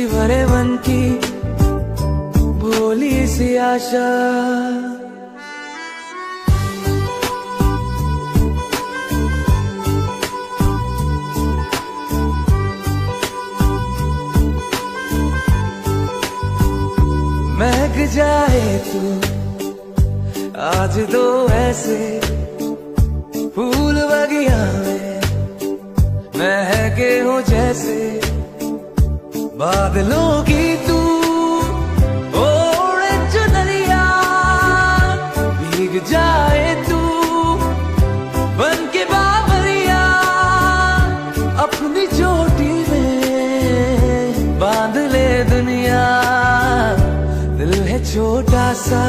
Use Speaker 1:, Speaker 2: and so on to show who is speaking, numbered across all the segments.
Speaker 1: मस्ती भरे मन की भोली सी आशा। महक जाए तू, आज दो ऐसे फूल बगिया में महके हो जैसे बादलों की तू, ओढ़े चुनरिया, भीग जाए तू, बन के बाबरिया अपनी चोटी में बाँध ले दुनिया। दिल है छोटा सा,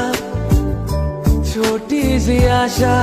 Speaker 1: छोटी सी आशा।